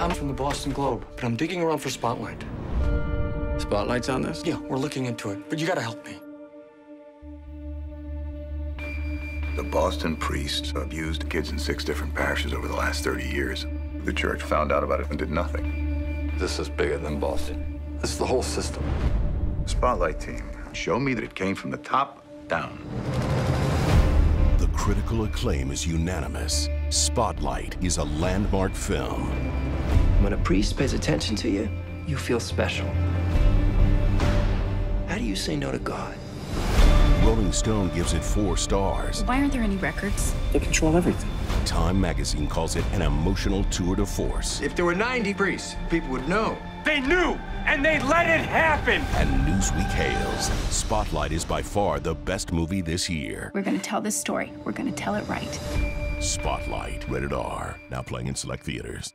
I'm from the Boston Globe, but I'm digging around for Spotlight. Spotlight's on this? Yeah, we're looking into it, but you gotta help me. The Boston priests abused kids in six different parishes over the last 30 years. The church found out about it and did nothing. This is bigger than Boston. This is the whole system. Spotlight team, show me that it came from the top down. The critical acclaim is unanimous. Spotlight is a landmark film. When a priest pays attention to you, you feel special. How do you say no to God? Rolling Stone gives it four stars. Why aren't there any records? They control everything. Time magazine calls it an emotional tour de force. If there were 90 priests, people would know. They knew, and they let it happen. And Newsweek hails. Spotlight is by far the best movie this year. We're going to tell this story. We're going to tell it right. Spotlight, rated R. Now playing in select theaters.